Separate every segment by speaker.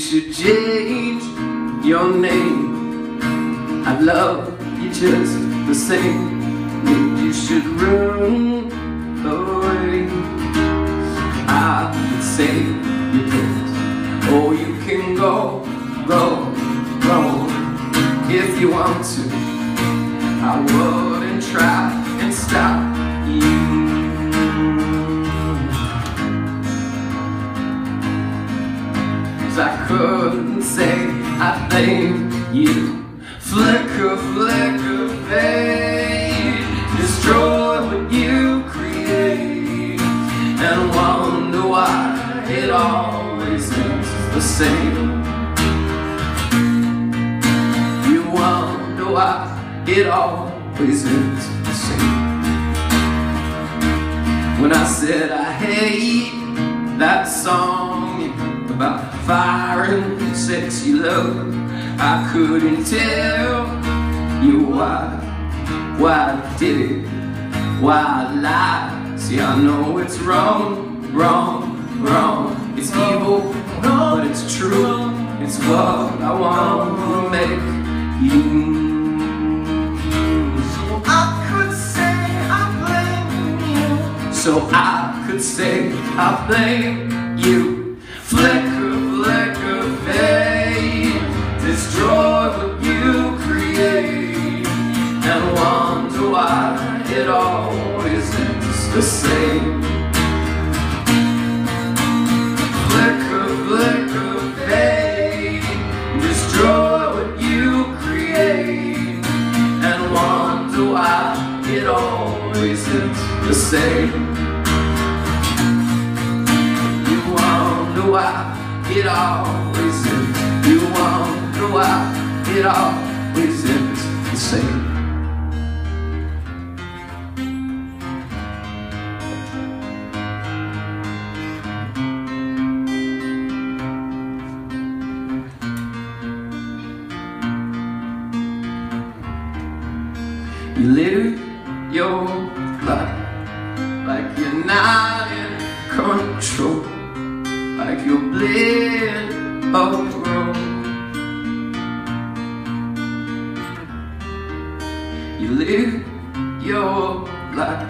Speaker 1: should change your name. I love you just the same. And you should run away. I would say you can or you can go, go, go if you want to. I will. Say I blame you. Flicker, flicker, fade. Destroy what you create. And wonder why it always ends the same. You wonder why it always ends the same. When I said I hate that song about fire and sexy love, I couldn't tell you why, why I did it, why I lied. See, I know it's wrong, wrong, wrong. It's evil, but it's true. It's what I want to make you
Speaker 2: So I could say I blame you.
Speaker 1: So I could say I blame you. Flicker, flicker, fade. Destroy what you create. And wonder why it always ends the same. Flicker, flicker, fade. Destroy what you create. And wonder why it always ends the same. Wonder it always ends. You wonder why it always ends the same. You live your life like you're not in control, like you're bleeding alone. You live your life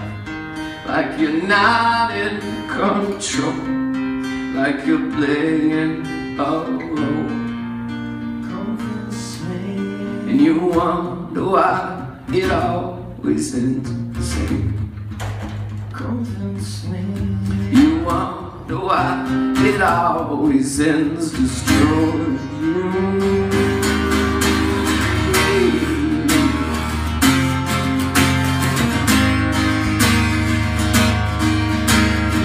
Speaker 1: like you're not in control, like you're playing a role. And you wonder why it always ends the same.
Speaker 2: Convince me
Speaker 1: why it always ends destroyed.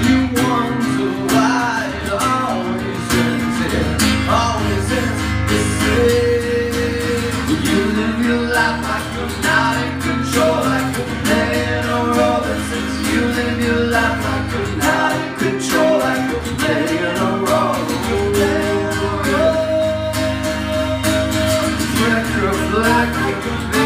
Speaker 1: You You wonder why it always ends, it always ends the same. You live your life like a like you.